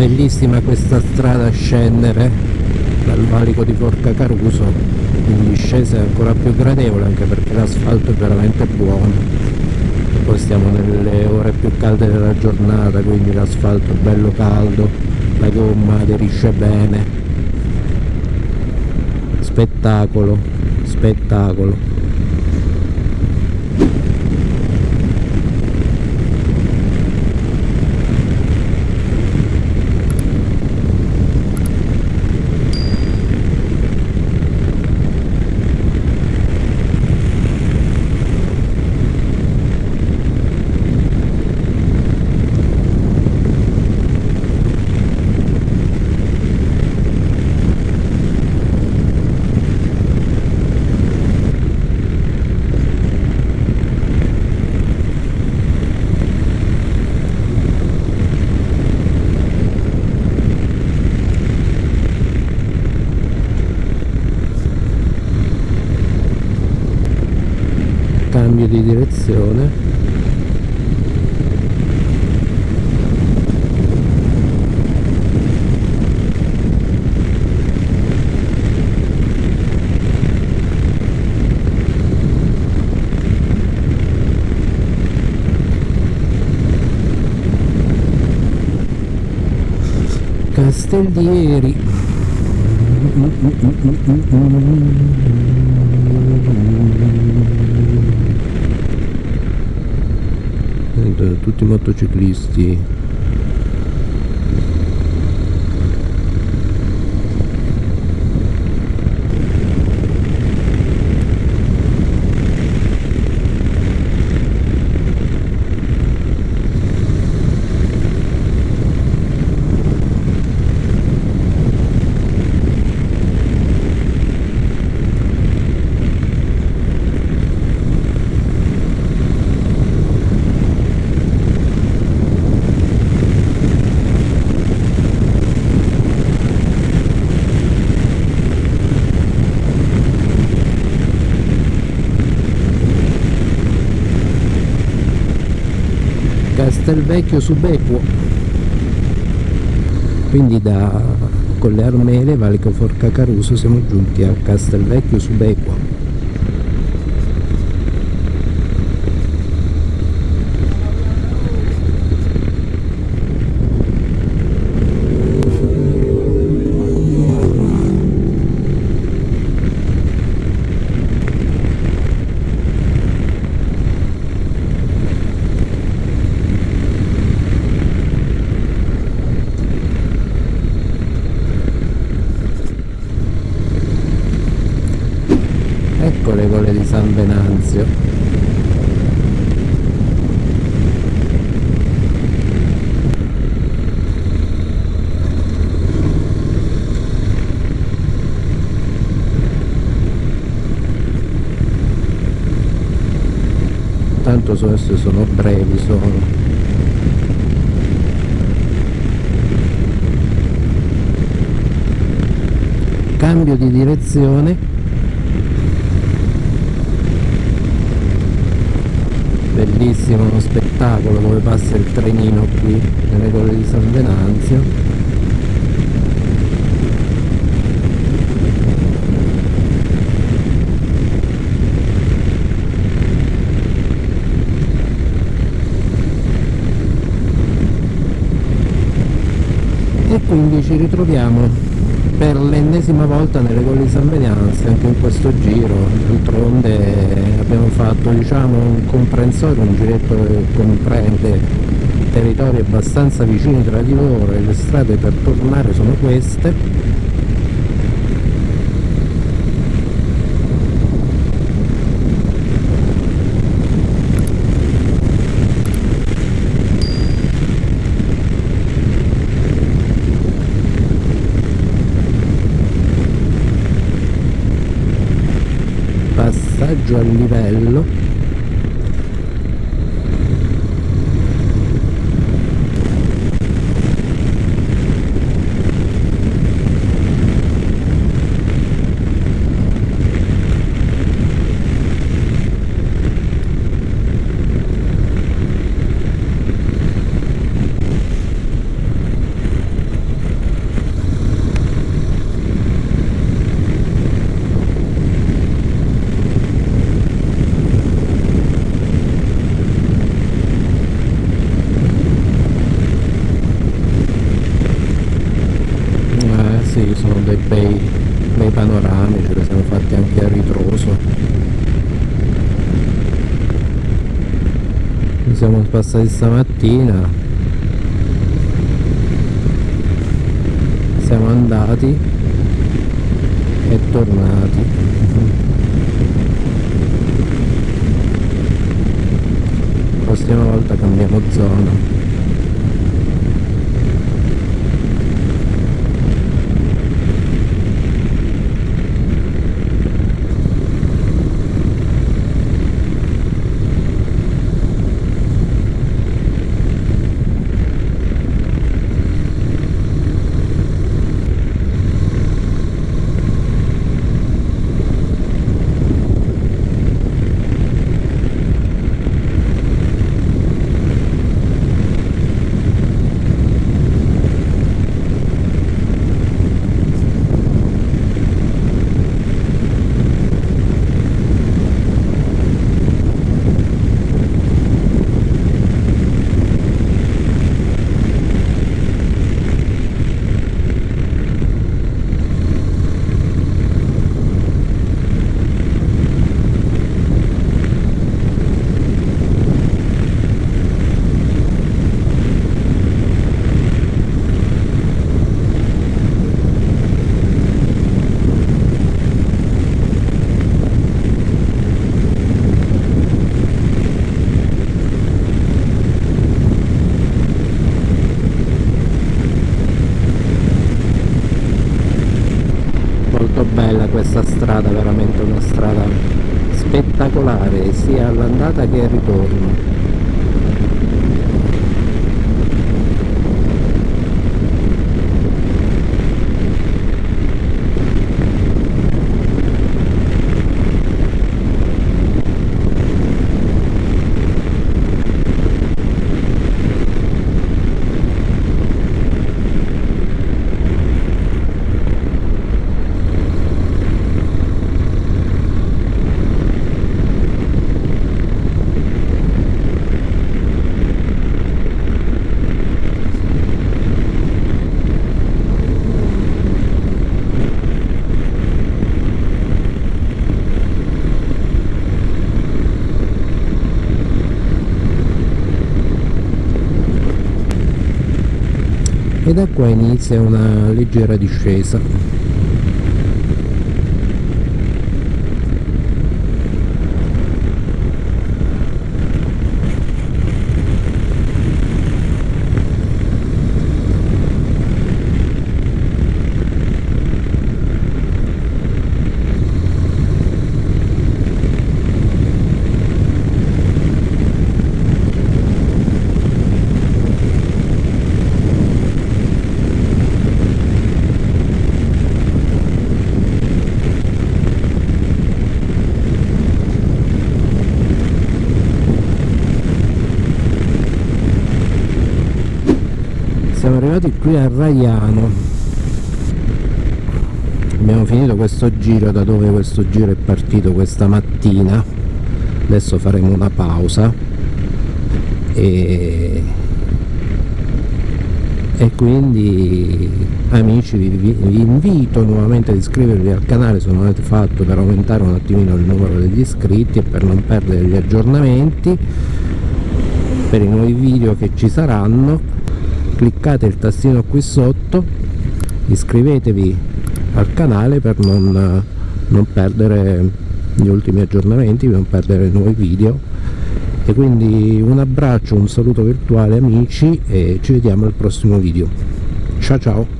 bellissima questa strada a scendere dal valico di Forca Caruso in discesa è ancora più gradevole anche perché l'asfalto è veramente buono. Poi stiamo nelle ore più calde della giornata quindi l'asfalto è bello caldo la gomma aderisce bene. Spettacolo spettacolo cambio di direzione Castellieri tutti i motociclisti Castelvecchio Subequo. Quindi da Colle Armele, Valico Forca Caruso siamo giunti a Castelvecchio Subequo ecco le gole di San Venanzio. Tanto queste sono brevi sono. Cambio di direzione bellissimo uno spettacolo dove passa il trenino qui nelle gole di San Venanzio. E quindi ci ritroviamo per l'ennesima volta nelle gole di San Venanzio anche in questo giro. D'altronde abbiamo fatto diciamo un comprensorio un giretto che comprende territori abbastanza vicini tra di loro e le strade per tornare sono queste passaggio a livello siamo passati stamattina siamo andati e tornati. Prossima volta cambiamo zona questa strada veramente una strada spettacolare sia all'andata che al ritorno e da qua inizia una leggera discesa siamo arrivati qui a Raiano. Abbiamo finito questo giro da dove questo giro è partito questa mattina. Adesso faremo una pausa. E, e quindi amici vi, vi, invito nuovamente ad iscrivervi al canale se non avete fatto per aumentare un attimino il numero degli iscritti e per non perdere gli aggiornamenti per i nuovi video che ci saranno cliccate il tastino qui sotto iscrivetevi al canale per non, non perdere gli ultimi aggiornamenti per non perdere nuovi video. E quindi un abbraccio un saluto virtuale amici e ci vediamo al prossimo video. Ciao ciao